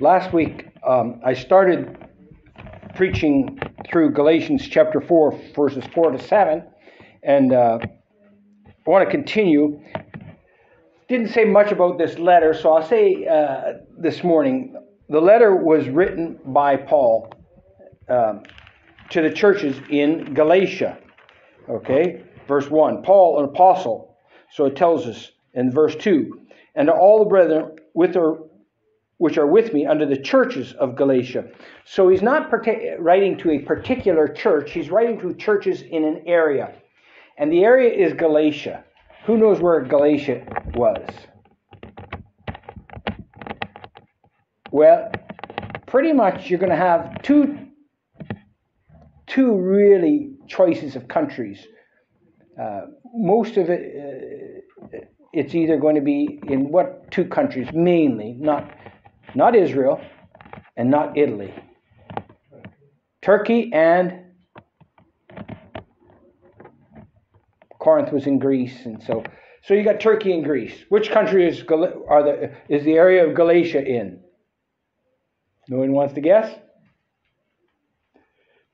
last week um, I started preaching through Galatians chapter 4, verses 4 to 7, and uh, I want to continue. Didn't say much about this letter, so I'll say uh, this morning the letter was written by Paul um, to the churches in Galatia. Okay, verse 1 Paul, an apostle. So it tells us in verse 2 and to all the brethren with her, which are with me under the churches of Galatia. So he's not writing to a particular church, he's writing to churches in an area. And the area is Galatia. Who knows where Galatia was? Well, pretty much you're going to have two, two really choices of countries. Uh, most of it, uh, it's either going to be in what two countries mainly, not, not Israel and not Italy. Turkey and Corinth was in Greece, and so so you got Turkey and Greece. Which country is Gal- are the is the area of Galatia in? No one wants to guess.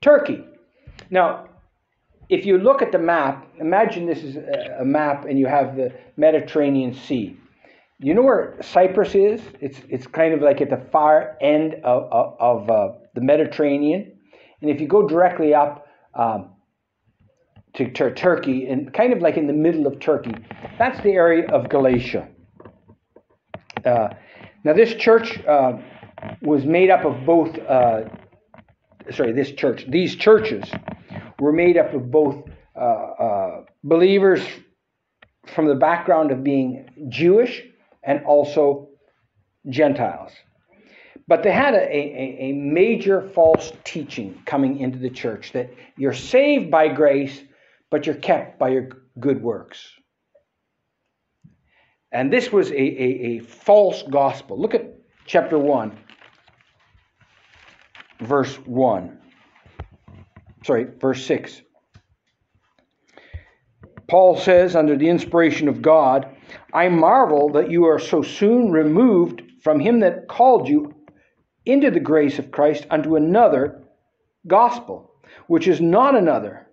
Turkey. Now, if you look at the map, imagine this is a map and you have the Mediterranean Sea. You know where Cyprus is? It's, it's kind of like at the far end of, of, of uh, the Mediterranean. And if you go directly up um, to, to, Turkey, and kind of like in the middle of Turkey, that's the area of Galatia. Uh, now, this church uh, was made up of both, uh, sorry, this church, these churches were made up of both uh, uh, believers from the background of being Jewish and also Gentiles. But they had a, a, a, major false teaching coming into the church that you're saved by grace, but you're kept by your good works. And this was a, a, a false gospel. Look at chapter 1, verse 1 sorry, verse 6. Paul says, under the inspiration of God, I marvel that you are so soon removed from him that called you into the grace of Christ unto another gospel, which is not another,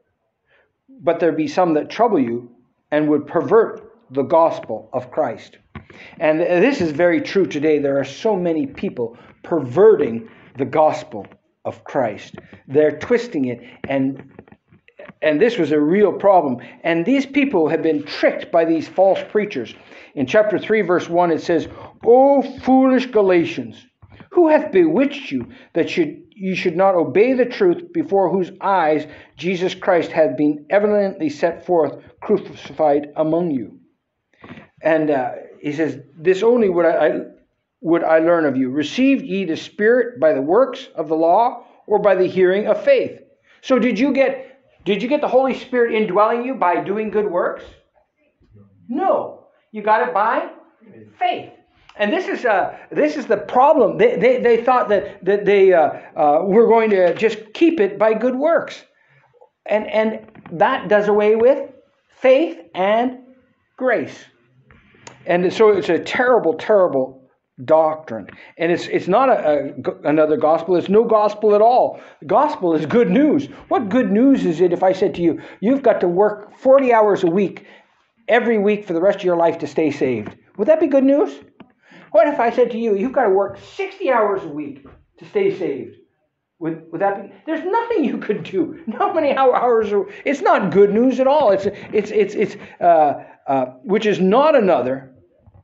but there be some that trouble you and would pervert the gospel of Christ. And this is very true today. There are so many people perverting the gospel of Christ. They're twisting it and and this was a real problem. And these people have been tricked by these false preachers. In chapter 3 verse 1 it says, "O foolish Galatians, who hath bewitched you that should you should not obey the truth before whose eyes Jesus Christ hath been evidently set forth crucified among you?" And uh, he says, "This only would I, I would I learn of you? Received ye the Spirit by the works of the law or by the hearing of faith? So did you get did you get the Holy Spirit indwelling you by doing good works? No. You got it by faith. And this is uh, this is the problem. They, they, they thought that, that they uh, uh, were going to just keep it by good works. And, and that does away with faith and grace. And so it's a terrible, terrible doctrine. And it's, it's not a, a, another gospel, it's no gospel at all. The gospel is good news. What good news is it if I said to you, you've got to work 40 hours a week every week for the rest of your life to stay saved? Would that be good news? What if I said to you, you've got to work 60 hours a week to stay saved? Would, would that be? There's nothing you could do. Not many hours. It's not good news at all. It's it's it's it's uh, uh, which is not another,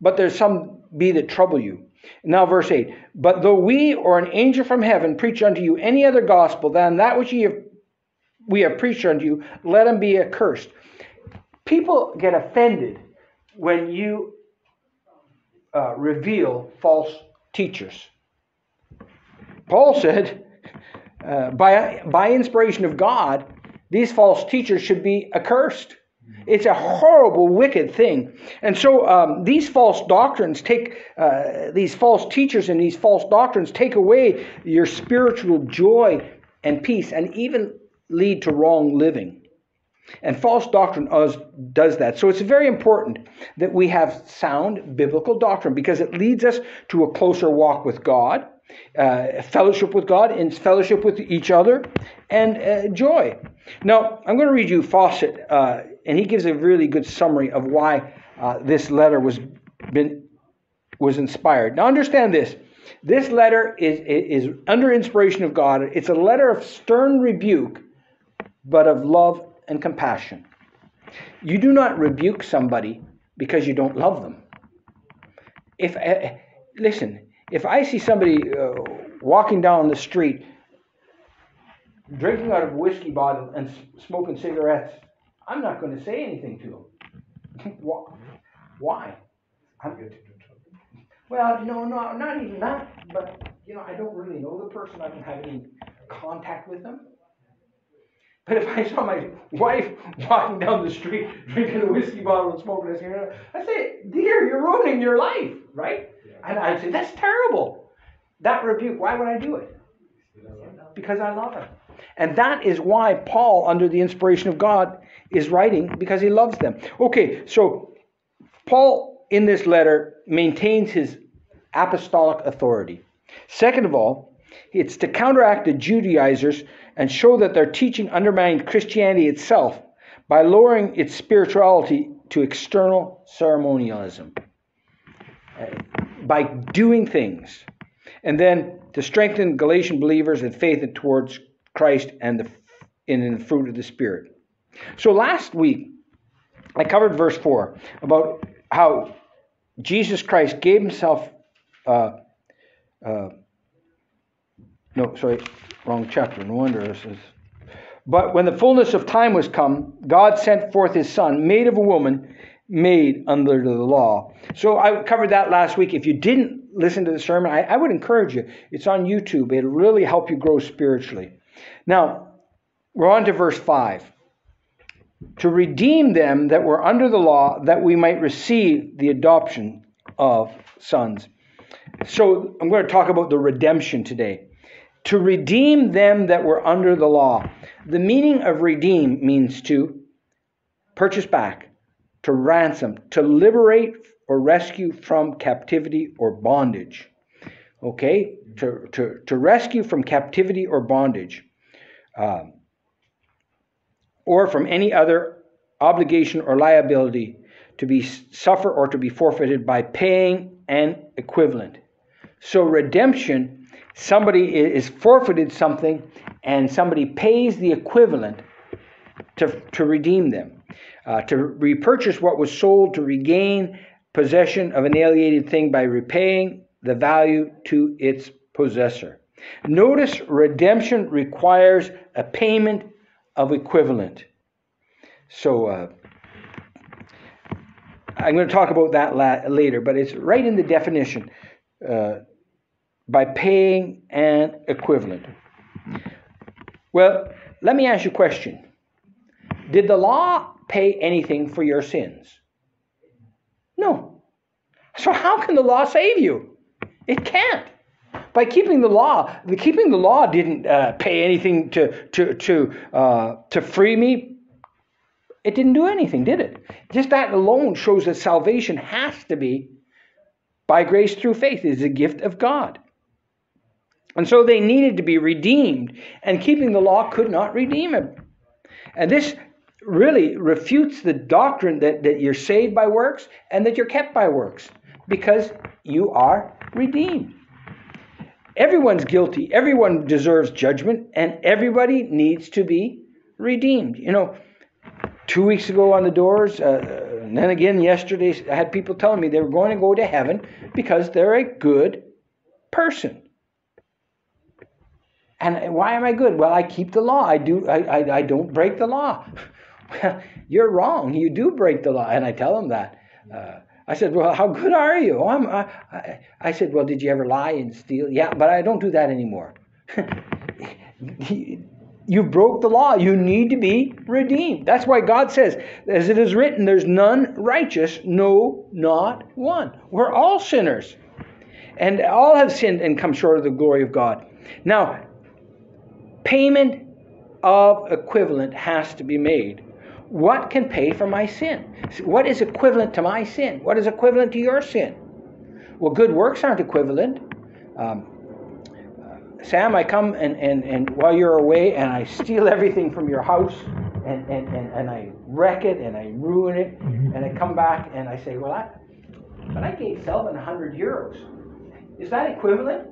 but there's some be that trouble you. Now, verse 8 But though we or an angel from heaven preach unto you any other gospel than that which ye have, we have preached unto you, let him be accursed. People get offended when you uh, reveal false teachers. Paul said, uh, by, by inspiration of God, these false teachers should be accursed. It's a horrible, wicked thing. And so um, these false doctrines take, uh, these false teachers and these false doctrines take away your spiritual joy and peace and even lead to wrong living. And false doctrine does that. So it's very important that we have sound biblical doctrine because it leads us to a closer walk with God. Uh, fellowship with God and fellowship with each other, and uh, joy. Now, I'm going to read you Fausset, uh, and he gives a really good summary of why uh, this letter was been was inspired. Now, understand this. This letter is, is under inspiration of God. It's a letter of stern rebuke, but of love and compassion. You do not rebuke somebody because you don't love them. If uh, listen, if I see somebody uh, walking down the street drinking out of a whiskey bottle and smoking cigarettes, I'm not going to say anything to them. Why? I'm, well, no, no, not even that. But you know, I don't really know the person. I don't have any contact with them. But if I saw my wife walking down the street drinking a whiskey bottle and smoking a cigarette, I'd say, "Dear, you're ruining your life, right?" And I'd say, "That's terrible." That rebuke. Why would I do it? Because I love her. And that is why Paul, under the inspiration of God, is writing because he loves them. Okay, so Paul in this letter maintains his apostolic authority. Second of all, it's to counteract the Judaizers and show that their teaching undermined Christianity itself by lowering its spirituality to external ceremonialism. By doing things. And then to strengthen Galatian believers in faith and towards Christ and the, in the fruit of the Spirit. So last week, I covered verse 4 about how Jesus Christ gave himself. Uh, uh, no, sorry, wrong chapter. No wonder this is. But when the fullness of time was come, God sent forth his Son, made of a woman, made under the law. So I covered that last week. If you didn't listen to the sermon, I, I would encourage you. It's on YouTube, it'll really help you grow spiritually. Now, we're on to verse 5. To redeem them that were under the law, that we might receive the adoption of sons. So I'm going to talk about the redemption today. To redeem them that were under the law. The meaning of redeem means to purchase back, to ransom, to liberate or rescue from captivity or bondage. Okay? To, to, to rescue from captivity or bondage um, or from any other obligation or liability to be suffer or to be forfeited by paying an equivalent. So redemption, somebody is forfeited something and somebody pays the equivalent to, to redeem them, uh, to repurchase what was sold, to regain possession of an alienated thing by repaying the value to its possessor. Notice redemption requires a payment of equivalent. So uh, I'm going to talk about that la- later, but it's right in the definition uh, by paying an equivalent. Well, let me ask you a question Did the law pay anything for your sins? No. So, how can the law save you? It can't by keeping the law. The keeping the law didn't uh, pay anything to to to uh, to free me. It didn't do anything, did it? Just that alone shows that salvation has to be by grace through faith. It is a gift of God. And so they needed to be redeemed, and keeping the law could not redeem him. And this really refutes the doctrine that, that you're saved by works and that you're kept by works because you are redeemed. Everyone's guilty. Everyone deserves judgment, and everybody needs to be redeemed. You know, two weeks ago on the doors, uh, and then again yesterday, I had people telling me they were going to go to heaven because they're a good person. And why am I good? Well, I keep the law. I do. I, I, I don't break the law. Well, you're wrong. You do break the law, and I tell them that. Uh, I said, Well, how good are you? Oh, I'm, I, I, I said, Well, did you ever lie and steal? Yeah, but I don't do that anymore. you broke the law. You need to be redeemed. That's why God says, as it is written, there's none righteous, no, not one. We're all sinners. And all have sinned and come short of the glory of God. Now, payment of equivalent has to be made what can pay for my sin? What is equivalent to my sin? What is equivalent to your sin? Well, good works aren't equivalent. Um, Sam, I come and, and, and while you're away and I steal everything from your house and, and, and, and I wreck it and I ruin it mm-hmm. and I come back and I say, well, I, but I gave Selvin 100 euros. Is that equivalent?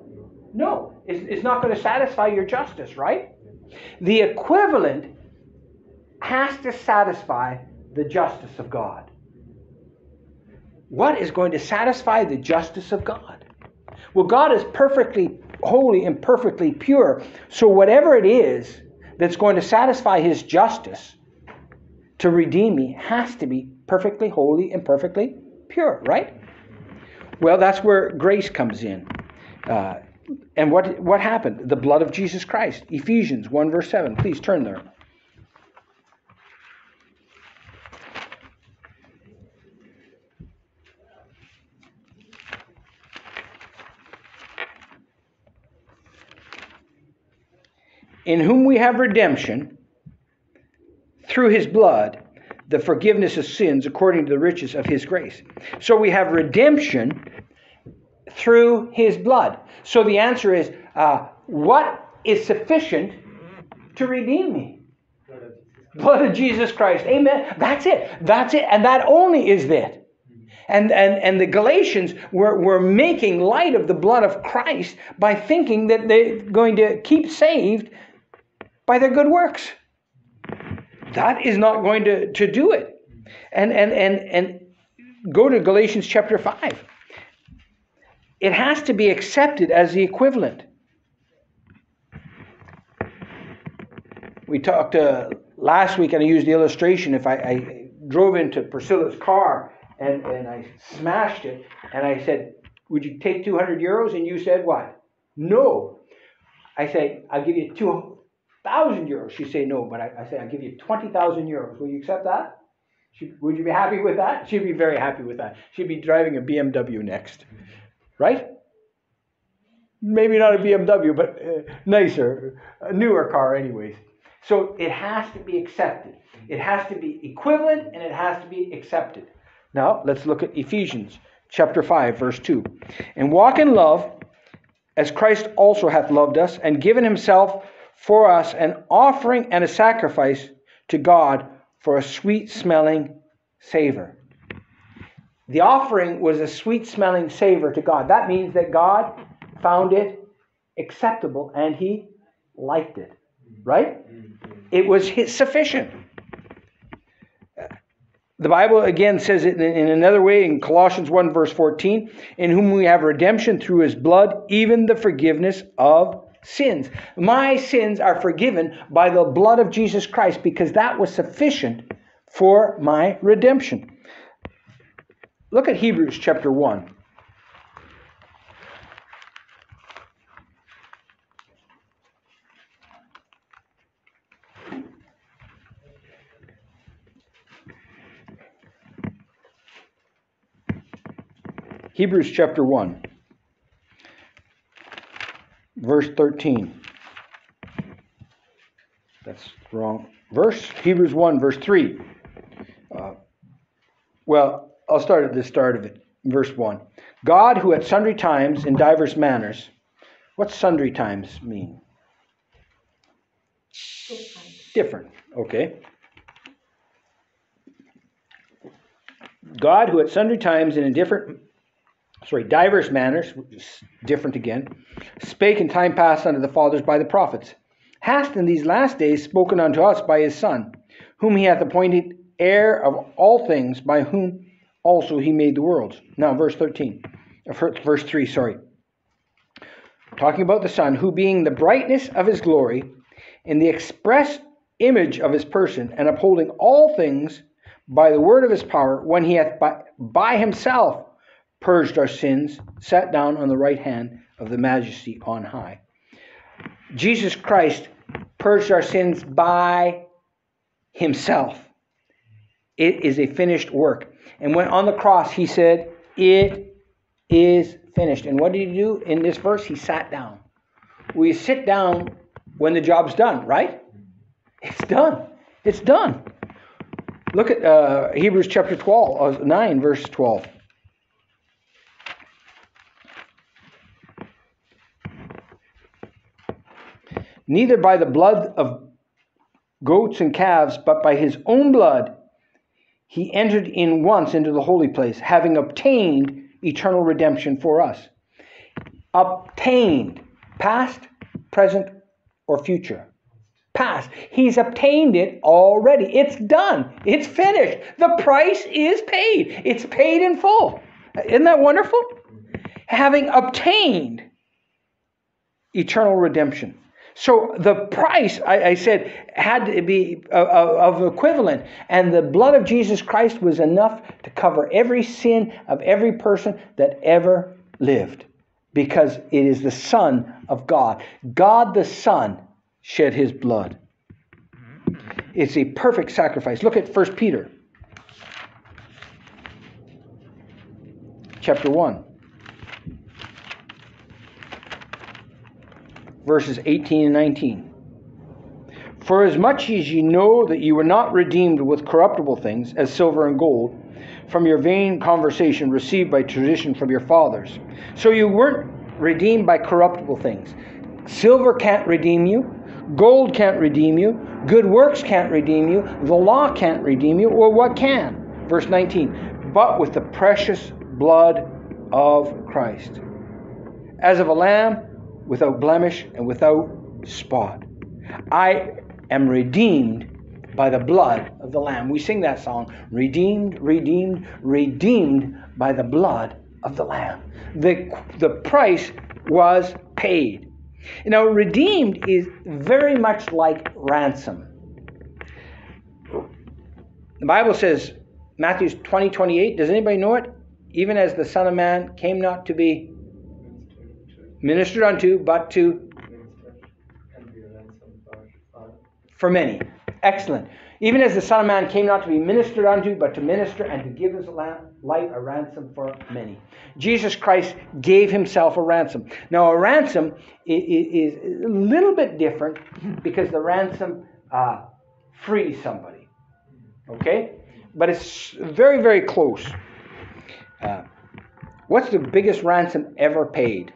No, it's, it's not going to satisfy your justice, right? The equivalent has to satisfy the justice of God. What is going to satisfy the justice of God? Well, God is perfectly holy and perfectly pure. So, whatever it is that's going to satisfy his justice to redeem me has to be perfectly holy and perfectly pure, right? Well, that's where grace comes in. Uh, and what, what happened? The blood of Jesus Christ. Ephesians 1, verse 7. Please turn there. In whom we have redemption through his blood, the forgiveness of sins according to the riches of his grace. So we have redemption through his blood. So the answer is uh, what is sufficient to redeem me? Blood of Jesus Christ. Amen. That's it. That's it. And that only is it. And, and, and the Galatians were, were making light of the blood of Christ by thinking that they're going to keep saved by their good works. That is not going to, to do it. And, and, and, and go to Galatians chapter 5. It has to be accepted as the equivalent. We talked uh, last week, and I used the illustration. If I, I drove into Priscilla's car and, and I smashed it, and I said, Would you take 200 euros? And you said, What? No. I say, I'll give you two, thousand euros. She say no, but I, I say I'll give you twenty thousand euros. Will you accept that? She, would you be happy with that? She'd be very happy with that. She'd be driving a BMW next, right? Maybe not a BMW, but uh, nicer, a newer car, anyways. So it has to be accepted. It has to be equivalent and it has to be accepted. Now let's look at Ephesians chapter 5, verse 2. And walk in love as Christ also hath loved us and given himself for us an offering and a sacrifice to God for a sweet smelling savor. The offering was a sweet smelling savor to God. That means that God found it acceptable and he liked it. Right? It was sufficient. Uh, the Bible again says it in another way in Colossians 1, verse 14, in whom we have redemption through his blood, even the forgiveness of sins. My sins are forgiven by the blood of Jesus Christ because that was sufficient for my redemption. Look at Hebrews chapter 1. Hebrews chapter 1 verse 13. That's wrong. Verse, Hebrews 1, verse 3. Uh, well, I'll start at the start of it. Verse 1. God, who at sundry times in divers manners, what sundry times mean? Different, okay. God, who at sundry times and in different sorry, divers manners, which is different again, spake in time past unto the fathers by the prophets, hast in these last days spoken unto us by his Son, whom he hath appointed heir of all things, by whom also he made the worlds. Now, verse 13, uh, verse 3, sorry. Talking about the Son, who being the brightness of his glory, in the express image of his person, and upholding all things by the word of his power, when he hath by, by himself purged our sins, sat down on the right hand of the majesty on high. Jesus Christ purged our sins by himself. It is a finished work. And when on the cross, he said, It is finished. And what did he do in this verse? He sat down. We sit down when the job's done, right? It's done. It's done. Look at uh, Hebrews chapter 12, uh, 9, verse 12. Neither by the blood of goats and calves, but by his own blood, he entered in once into the holy place, having obtained eternal redemption for us. Obtained, past, present, or future. Past. He's obtained it already. It's done. It's finished. The price is paid. It's paid in full. Isn't that wonderful? Having obtained eternal redemption. So the price, I, I said, had to be of, of equivalent. And the blood of Jesus Christ was enough to cover every sin of every person that ever lived. Because it is the Son of God. God the Son shed his blood. It's a perfect sacrifice. Look at 1 Peter chapter 1. Verses 18 and 19. For as much as ye know that you were not redeemed with corruptible things, as silver and gold, from your vain conversation received by tradition from your fathers. So you weren't redeemed by corruptible things. Silver can't redeem you, gold can't redeem you, good works can't redeem you, the law can't redeem you, Well, what can? Verse 19, but with the precious blood of Christ. As of a lamb without blemish and without spot. I am redeemed by the blood of the Lamb. We sing that song redeemed, redeemed, redeemed by the blood of the Lamb. The, the price was paid. Now, redeemed is very much like ransom. The Bible says, Matthew 20, 28, does anybody know it? Even as the Son of Man came not to be ministered unto, but to for many. Excellent. Even as the Son of Man came not to be ministered unto, but to minister and to give his life a ransom for many. Jesus Christ gave himself a ransom. Now, a ransom is a little bit different because the ransom uh, frees somebody. Okay? But it's very, very close. Uh, what's the biggest ransom ever paid?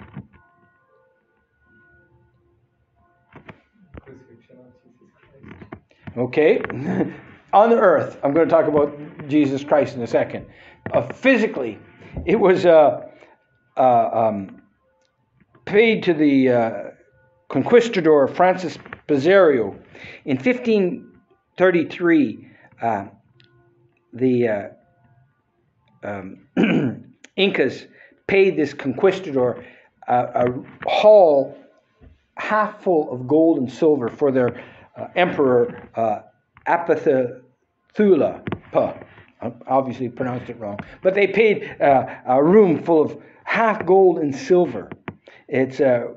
Okay? On the earth, I'm going to talk about Jesus Christ in a second. Uh, physically, it was uh, uh, um, paid to the uh, conquistador Francis Pizarro. In 1533, uh, the um, Incas paid this conquistador a hall half full of gold and silver for their uh, Emperor uh, obviously pronounced it wrong. But they paid uh, a room full of half gold and silver. It's uh,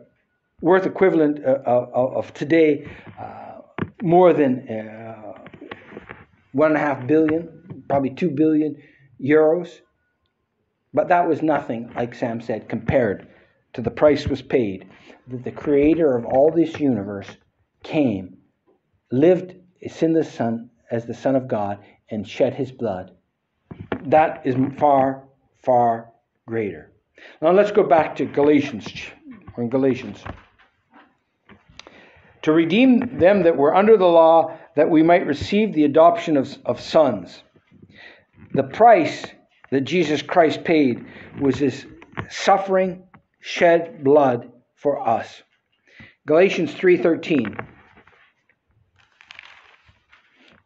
worth equivalent uh, of, of, today uh, more than uh, one and a half billion, probably two billion euros. But that was nothing, like Sam said, compared to the price was paid that the creator of all this universe came lived a sinless son as the Son of God and shed his blood. That is far, far greater. Now let's go back to Galatians. Or in Galatians. To redeem them that were under the law, that we might receive the adoption of, of sons. The price that Jesus Christ paid was his suffering, shed blood for us. Galatians 3:13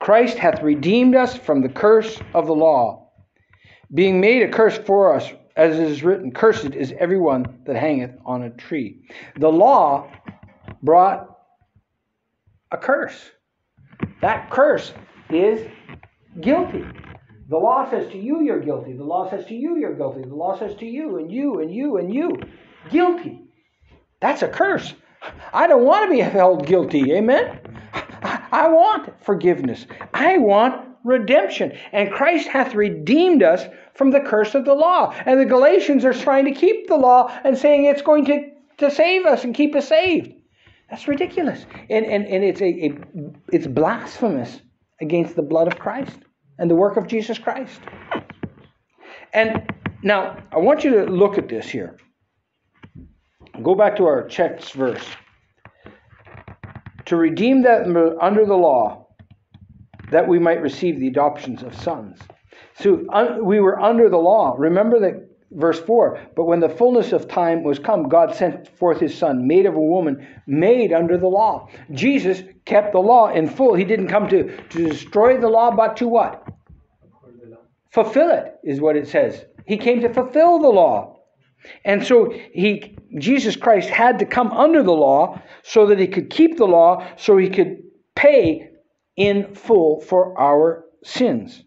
Christ hath redeemed us from the curse of the law, being made a curse for us, as it is written, Cursed is everyone that hangeth on a tree. The law brought a curse. That curse is guilty. The law says to you, you're guilty. The law says to you, you're guilty. The law says to you, and you, and you, and you, guilty. That's a curse. I don't want to be held guilty. Amen? I want forgiveness. I want redemption. And Christ hath redeemed us from the curse of the law. And the Galatians are trying to keep the law and saying it's going to, to save us and keep us saved. That's ridiculous. And, and, and it's, a, a, it's blasphemous against the blood of Christ and the work of Jesus Christ. And now, I want you to look at this here. Go back to our checks verse. To redeem them under the law, that we might receive the adoptions of sons. So un- we were under the law. Remember that verse 4 But when the fullness of time was come, God sent forth his Son, made of a woman, made under the law. Jesus kept the law in full. He didn't come to, to destroy the law, but to what? Fulfill it, is what it says. He came to fulfill the law. And so he Jesus Christ had to come under the law so that he could keep the law, so he could pay in full for our sins.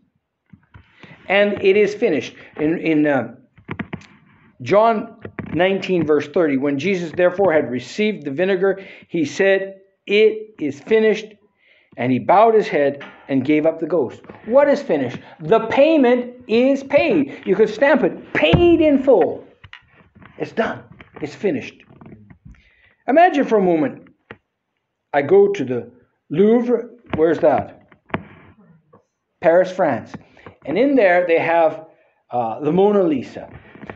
And it is finished. In, in uh, John 19, verse 30, when Jesus therefore had received the vinegar, he said, It is finished. And he bowed his head and gave up the ghost. What is finished? The payment is paid. You could stamp it paid in full. It's done, it's finished. Imagine for a moment I go to the Louvre, where's that? Paris, France. And in there they have uh, the Mona Lisa.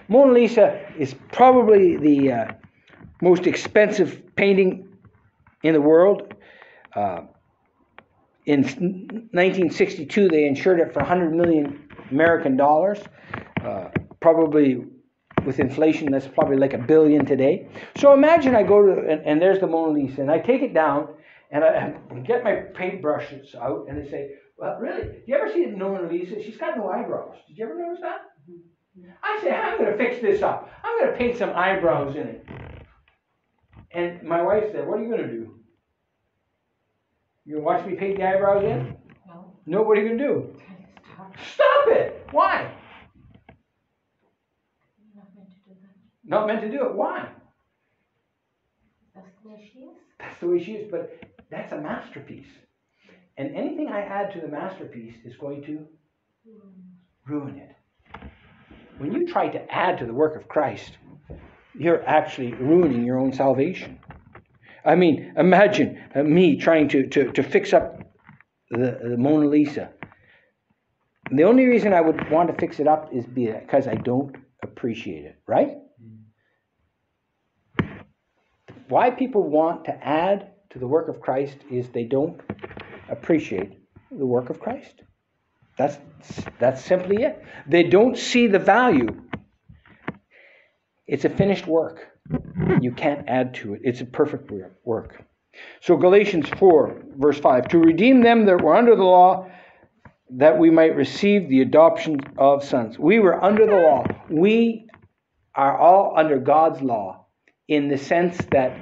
Mona Lisa is probably the uh, most expensive painting in the world. Uh, in 1962, they insured it for 100 million American dollars. Uh, probably with inflation, that's probably like a billion today. So imagine I go to, and, and there's the Mona Lisa, and I take it down, and I get my paintbrushes out, and they say, well, really, do you ever see the Mona Lisa? She's got no eyebrows. Did you ever notice that? I say, I'm going to fix this up. I'm going to paint some eyebrows in it. And my wife said, What are you going to do? You're going to watch me paint the eyebrows in? No. No, what are you going to do? Stop. Stop it! Why? Not meant to do that. Not meant to do it. Why? That's the way she is. That's the way she is, but that's a masterpiece. And anything I add to the masterpiece is going to ruin it. When you try to add to the work of Christ, you're actually ruining your own salvation. I mean, imagine uh, me trying to, to, to fix up the, the Mona Lisa. the only reason I would want to fix it up is because I don't appreciate it, right? Why people want to add to the work of Christ is they don't appreciate the work of Christ. That's, that's simply it. They don't see the value. It's a finished work. You can't add to it. It's a perfect work. So, Galatians 4, verse 5 To redeem them that were under the law, that we might receive the adoption of sons. We were under the law. We are all under God's law in the sense that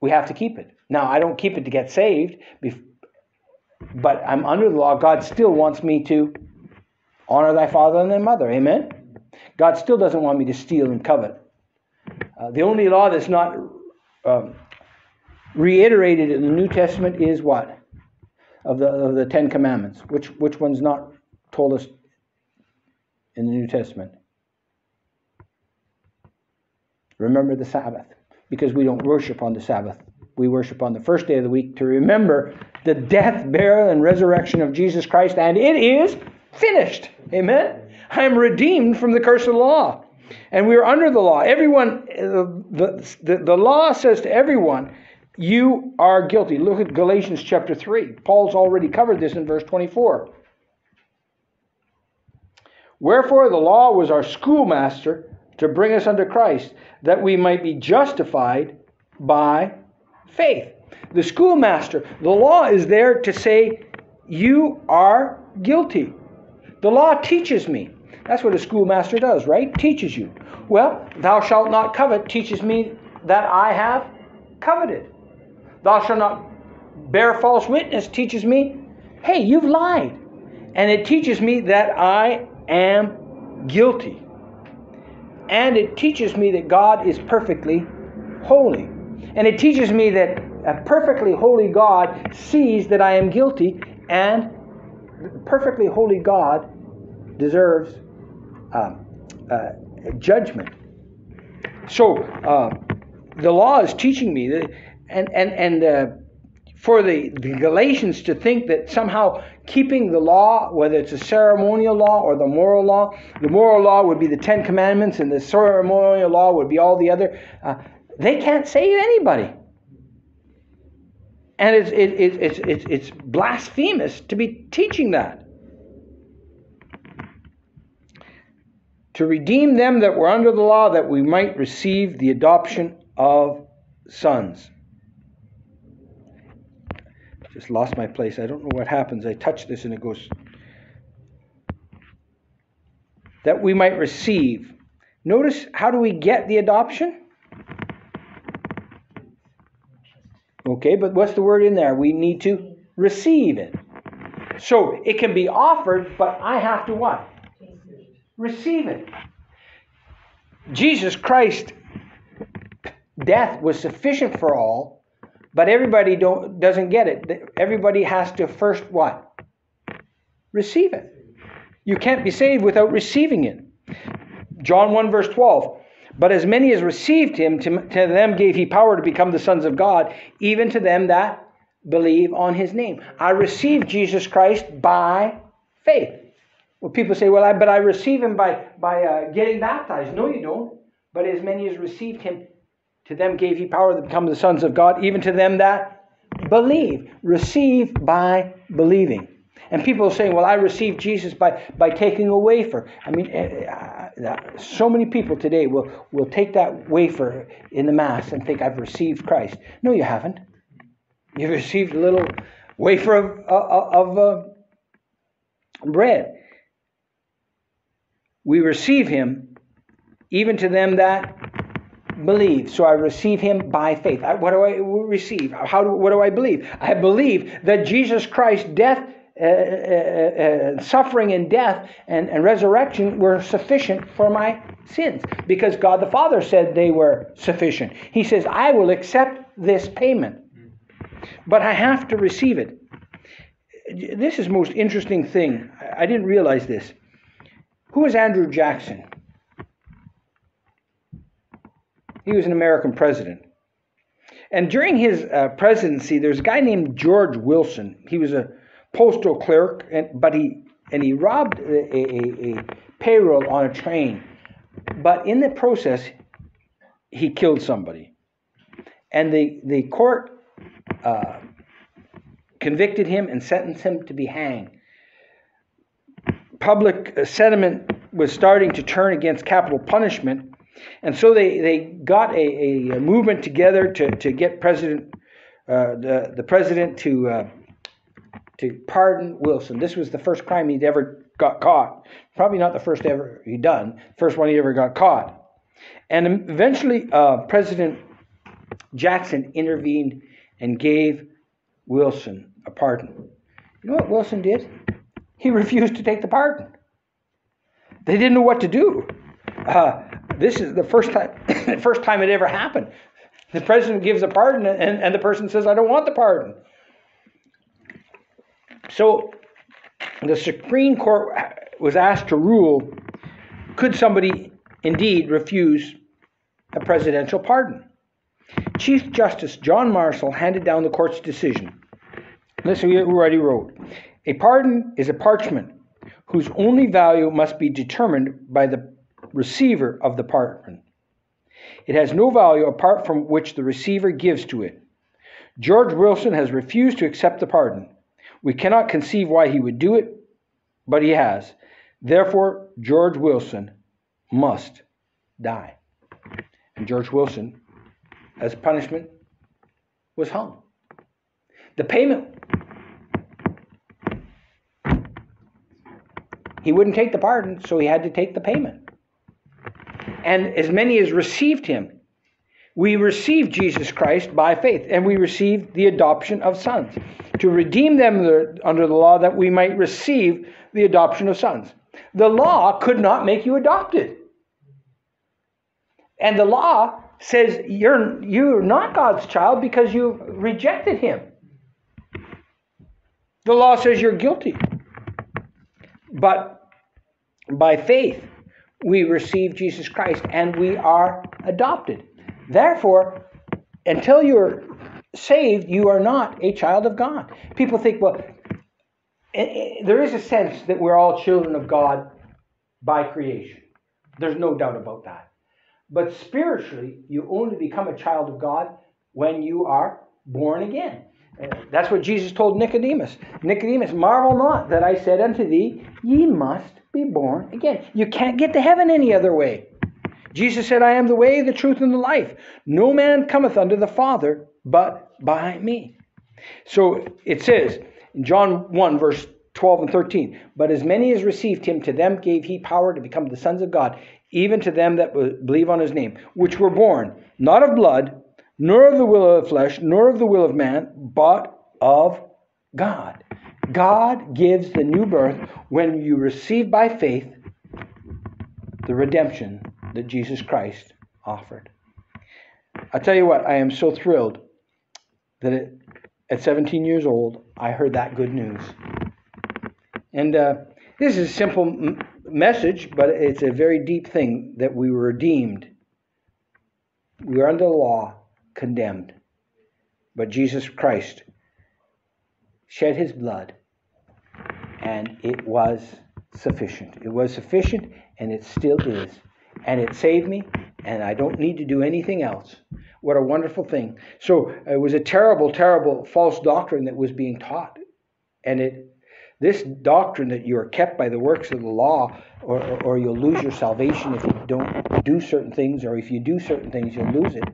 we have to keep it. Now, I don't keep it to get saved but I'm under the law, God still wants me to honor thy father and thy mother. Amen? God still doesn't want me to steal and covet. Uh, the only law that's not um, reiterated in the New Testament is what? Of the, of the Ten Commandments. Which, which one's not told us in the New Testament? Remember the Sabbath, because we don't worship on the Sabbath we worship on the first day of the week to remember the death, burial, and resurrection of Jesus Christ, and it is finished. Amen? I am redeemed from the curse of the law. And we are under the law. Everyone, the, the, the law says to everyone, you are guilty. Look at Galatians chapter 3. Paul's already covered this in verse 24. Wherefore the law was our schoolmaster to bring us unto Christ, that we might be justified by faith. The schoolmaster, the law is there to say, you are guilty. The law teaches me. That's what a schoolmaster does, right? Teaches you. Well, thou shalt not covet teaches me that I have coveted. Thou shalt not bear false witness teaches me, hey, you've lied. And it teaches me that I am guilty. And it teaches me that God is perfectly holy. And it teaches me that a perfectly holy God sees that I am guilty, and perfectly holy God deserves um, uh, judgment. So uh, the law is teaching me that, and and and uh, for the, the Galatians to think that somehow keeping the law, whether it's a ceremonial law or the moral law, the moral law would be the Ten Commandments, and the ceremonial law would be all the other. Uh, they can't save anybody. And it's, it, it, it's, it's, it's blasphemous to be teaching that. To redeem them that were under the law, that we might receive the adoption of sons. Just lost my place. I don't know what happens. I touch this and it goes. That we might receive. Notice how do we get the adoption? Okay, but what's the word in there? We need to receive it. So it can be offered, but I have to what? Receive it. Jesus Christ death was sufficient for all, but everybody don't doesn't get it. Everybody has to first what? Receive it. You can't be saved without receiving it. John 1 verse 12. But as many as received him, to, to them gave he power to become the sons of God, even to them that believe on his name. I received Jesus Christ by faith. Well, people say, well, I, but I receive him by, by uh, getting baptized. No, you don't. But as many as received him, to them gave he power to become the sons of God, even to them that believe. Receive by believing. And people are saying, well, I received Jesus by, by taking a wafer. I mean, uh, uh, so many people today will, will take that wafer in the Mass and think, I've received Christ. No, you haven't. You've received a little wafer of, of, of uh, bread. We receive him even to them that believe. So I receive him by faith. I, what do I receive? How do, what do I believe? I believe that Jesus Christ's death, uh, uh, uh, uh, suffering and death and, and resurrection were sufficient for my sins because God the Father said they were sufficient. He says, I will accept this payment, but I have to receive it. This is most interesting thing. I didn't realize this. Who is Andrew Jackson? He was an American president. And during his uh, presidency, there's a guy named George Wilson. He was a postal clerk, and, but he and he robbed a, a, a payroll on a train. But in the process, he killed somebody, and the the court uh, convicted him and sentenced him to be hanged. Public sentiment was starting to turn against capital punishment, and so they, they got a, a movement together to, to get President uh, the, the president to uh, to pardon Wilson. This was the first crime he'd ever got caught. Probably not the first ever he done. First one he ever got caught. And eventually, uh, President Jackson intervened and gave Wilson a pardon. You know what Wilson did? He refused to take the pardon. They didn't know what to do. Uh, this is the first time, first time it ever happened. The president gives a pardon, and, and the person says, I don't want the pardon. So the Supreme Court was asked to rule could somebody indeed refuse a presidential pardon? Chief Justice John Marshall handed down the court's decision. Listen, we already wrote. A pardon is a parchment whose only value must be determined by the receiver of the pardon. It has no value apart from which the receiver gives to it. George Wilson has refused to accept the pardon. We cannot conceive why he would do it, but he has. Therefore, George Wilson must die. And George Wilson, as punishment, was hung. The payment he wouldn't take the pardon, so he had to take the payment and as many as received him. We received Jesus Christ by faith, and we received the adoption of sons to redeem them under the law that we might receive the adoption of sons. The law could not make you adopted. And the law says you're, you're not God's child because you rejected him. The law says you're guilty. But by faith, we receive Jesus Christ and we are adopted. Therefore, until you're saved, you are not a child of God. People think, well, eh, eh, there is a sense that we're all children of God by creation. There's no doubt about that. But spiritually, you only become a child of God when you are born again. Uh, that's what Jesus told Nicodemus. Nicodemus, marvel not that I said unto thee, Ye must be born again. You can't get to heaven any other way. Jesus said, I am the way, the truth, and the life. No man cometh unto the Father but by me. So it says in John 1, verse 12 and 13, But as many as received him, to them gave he power to become the sons of God, even to them that believe on his name, which were born not of blood, nor of the will of the flesh, nor of the will of man, but of God. God gives the new birth when you receive by faith the redemption that Jesus Christ offered. I tell you what, I am so thrilled that it, at 17 years old, I heard that good news. And uh, this is a simple m- message, but it's a very deep thing that we were redeemed. We were under the law, condemned. But Jesus Christ shed his blood, and it was sufficient. It was sufficient, and it still is. And it saved me, and I don't need to do anything else. What a wonderful thing. So it was a terrible, terrible false doctrine that was being taught. And it this doctrine that you are kept by the works of the law, or, or, or you'll lose your salvation if you don't do certain things, or if you do certain things, you'll lose it.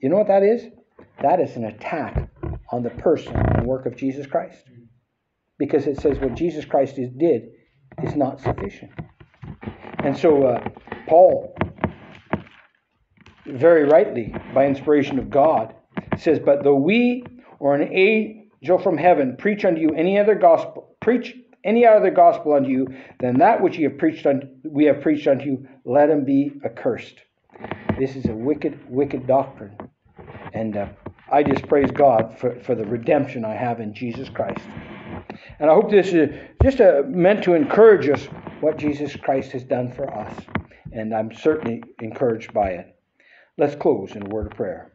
You know what that is? That is an attack on the person and work of Jesus Christ. Because it says what Jesus Christ did is not sufficient. And so uh, Paul, very rightly, by inspiration of God, says, But though we or an angel from heaven preach unto you any other gospel, preach any other gospel unto you than that which you have preached unto, we have preached unto you, let him be accursed. This is a wicked, wicked doctrine. And uh, I just praise God for, for the redemption I have in Jesus Christ. And I hope this is just a, meant to encourage us what Jesus Christ has done for us. And I'm certainly encouraged by it. Let's close in a word of prayer.